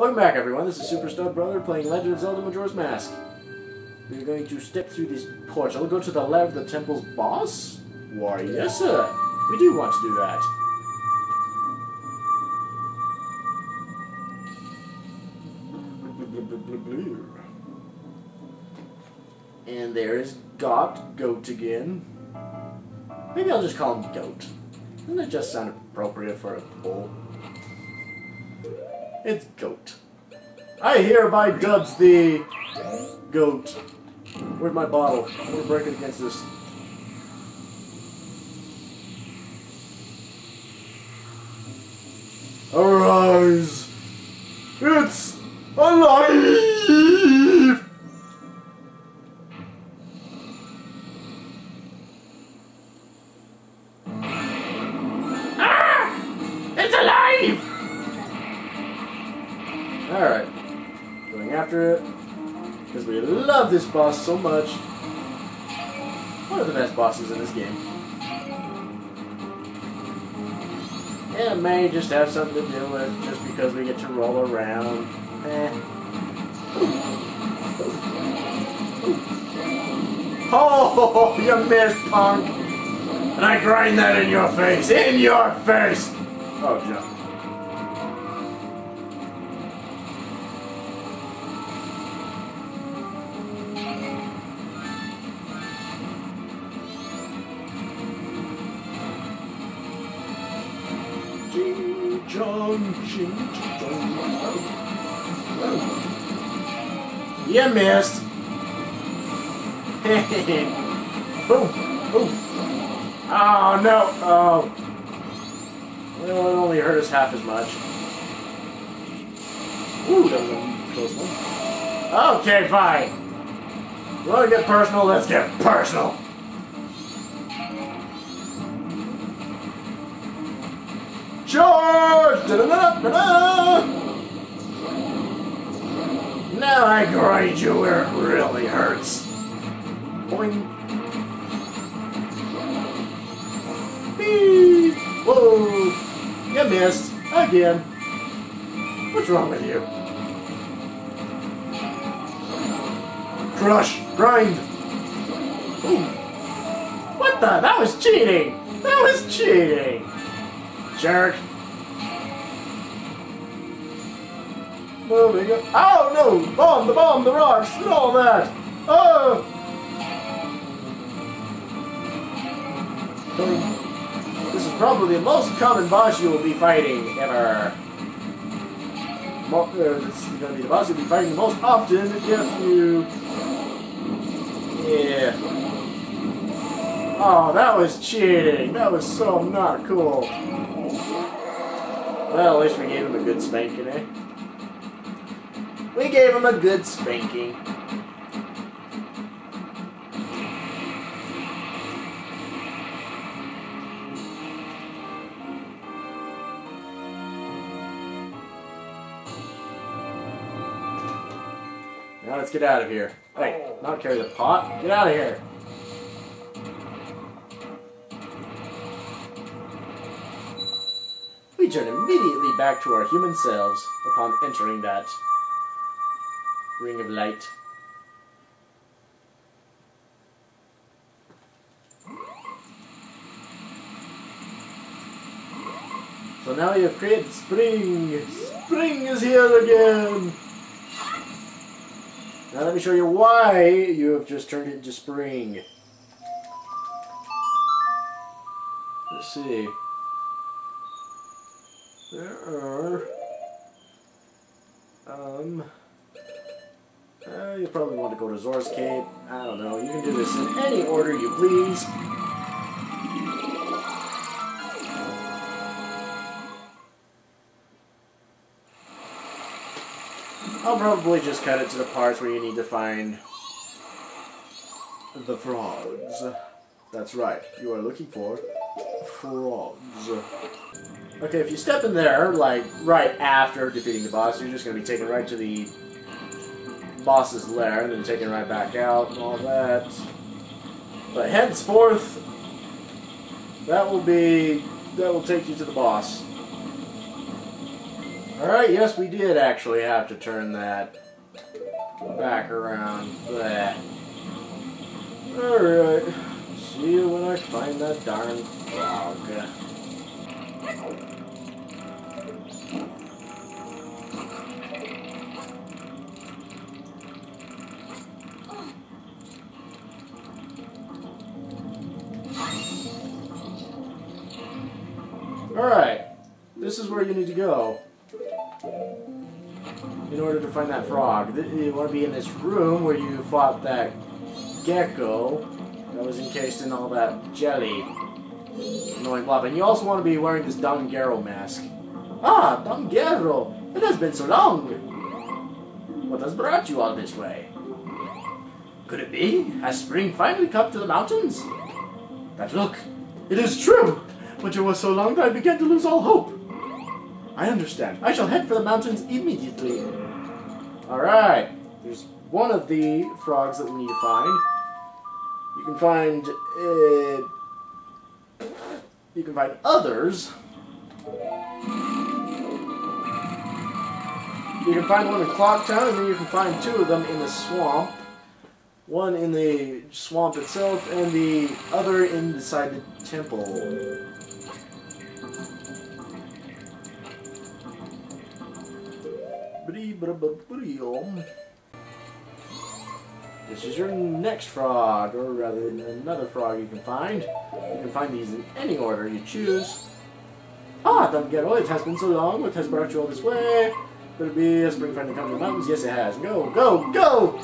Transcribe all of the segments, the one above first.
Welcome back, everyone. This is Super Stud Brother playing Legend of Zelda Majora's Mask. We're going to step through this portal, go to the left of the temple's boss? Why, yes, sir. We do want to do that. And there's Goht, Goat again. Maybe I'll just call him Goat. Doesn't it just sound appropriate for a bull? It's Goat. I hereby dubs the Goat. Where's my bottle? I'm gonna break it against this. Arise! It's alive! Boss so much. One of the best bosses in this game. And it may just have something to do with just because we get to roll around. Eh. Oh, you missed, punk! And I grind that in your face! In your face! Oh, jump. Ching chong. You missed. Boom, boom. Oh no! Oh. Well, it only hurt us half as much. Ooh, that was a close one. Okay, fine. You want to get personal? Let's get personal. Charge! Da-da-da-da-da! Now I grind you where it really hurts. Boing. Beep. Whoa! You missed. Again. What's wrong with you? Crush! Grind! Ooh. What the? That was cheating! That was cheating! Jerk! Oh no! Bomb! The bomb! The rocks! And all that! Oh! This is probably the most common boss you will be fighting ever. Mo uh, this is going to be the boss you'll be fighting the most often if you... Yeah. Oh, that was cheating. That was so not cool. Well, at least we gave him a good spanking, eh? We gave him a good spanking. Now let's get out of here. Hey, oh. not carry the pot. Get out of here. We turn immediately back to our human selves upon entering that ring of light. So now you have created spring. Spring is here again. Now let me show you why you have just turned it into spring. Let's see. There are... Um... Uh, you probably want to go to Zora's Cape. I don't know. You can do this in any order you please. I'll probably just cut it to the parts where you need to find the frogs. That's right. You are looking for frogs. Okay, if you step in there, like, right after defeating the boss, you're just going to be taken right to the boss's lair, and then taken right back out, and all that. But henceforth, that will be, that will take you to the boss. Alright, yes, we did actually have to turn that back around. Bleh. Alright. See you when I find that darn frog. Alright. This is where you need to go. In order to find that frog. You want to be in this room where you fought that gecko that was encased in all that jelly. Annoying blob. And you also want to be wearing this Don Gero mask. Ah, Don Gero! It has been so long! What has brought you all this way? Could it be? Has spring finally come to the mountains? But look, it is true! But it was so long that I began to lose all hope. I understand. I shall head for the mountains immediately. Alright. There's one of the frogs that we need to find. You can find... Uh, you can find others. You can find one in Clock Town, and then you can find two of them in the swamp. One in the swamp itself, and the other inside the temple. This is your next frog, or rather another frog you can find. You can find these in any order you choose. Ah, Don Gero, it has been so long. What has brought you all this way? Could it be a spring friend to come to the mountains? Yes, it has. Go, go, go!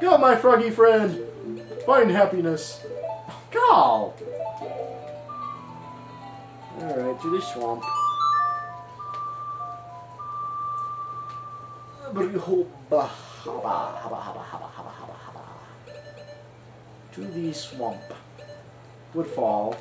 Go, my froggy friend! Find happiness. Go! Alright, to the swamp. To the swamp. Woodfall.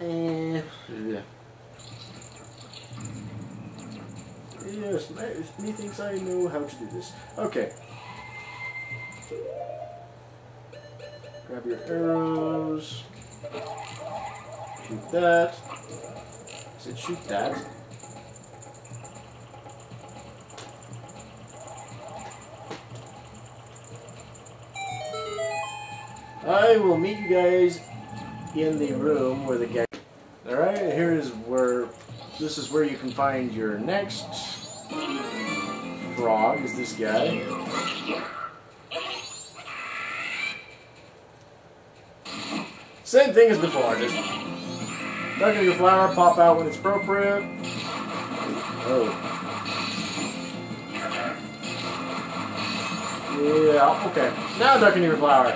Eh, yeah. Yes, methinks I know how to do this. Okay. Grab your arrows. Shoot that. I said shoot that. I will meet you guys in the room where the guy. Alright, here is where. This is where you can find your next frog, is this guy. Same thing as before, just duck in your flower, pop out when it's appropriate. Oh. Yeah, okay. Now duck in your flower.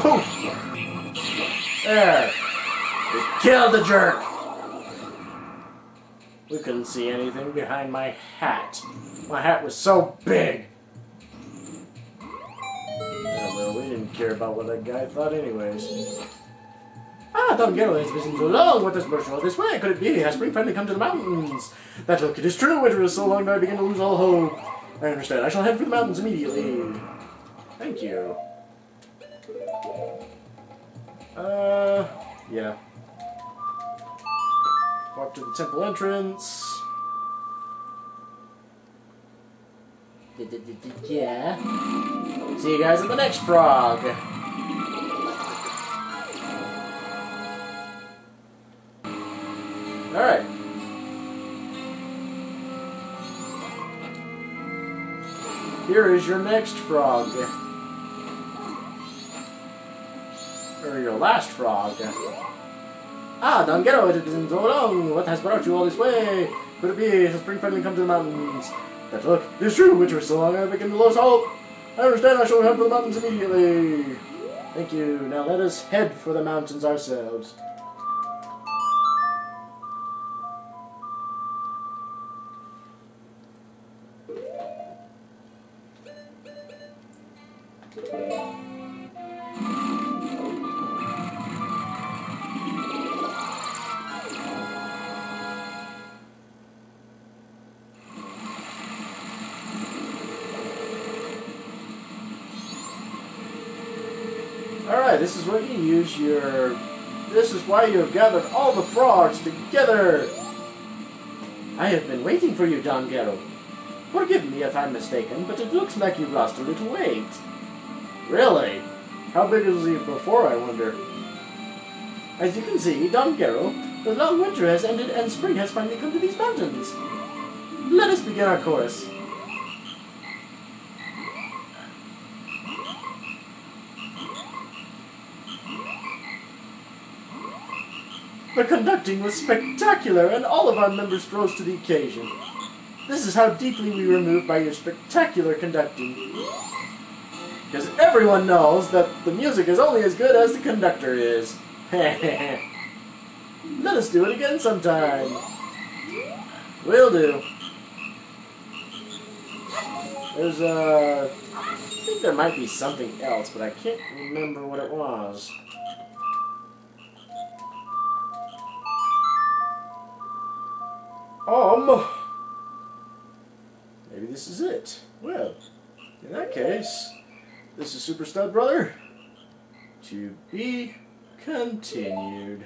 Poof! There. We killed the jerk! We couldn't see anything behind my hat. My hat was so big! Yeah, well, we didn't care about what that guy thought anyways. Ah, Don Gero has been so long. What does all this way? Could it be? Has spring finally come to the mountains? That look, it is true. Winter is so long that I begin to lose all hope. I understand. I shall head for the mountains immediately. Thank you. Uh, yeah. Walk to the temple entrance. Yeah. See you guys in the next frog. Here is your next frog. Or your last frog. Ah, Don Gero, it has been so long. What has brought you all this way? Could it be has spring finally come to the mountains? But look, it is true, winter so long I begin to lose hope. I understand I shall head for the mountains immediately. Thank you. Now let us head for the mountains ourselves. Alright, this is where you use your... This is why you have gathered all the frogs together! I have been waiting for you, Don Gero. Forgive me if I'm mistaken, but it looks like you've lost a little weight. Really? How big was he before, I wonder? As you can see, Don Gero, the long winter has ended and spring has finally come to these mountains. Let us begin our chorus. The conducting was spectacular, and all of our members rose to the occasion. This is how deeply we were moved by your spectacular conducting. Because everyone knows that the music is only as good as the conductor is. Let us do it again sometime. Will do. There's a... I think there might be something else, but I can't remember what it was. Um, maybe this is it. Well, in that case, this is Super Stud Brother. To be continued.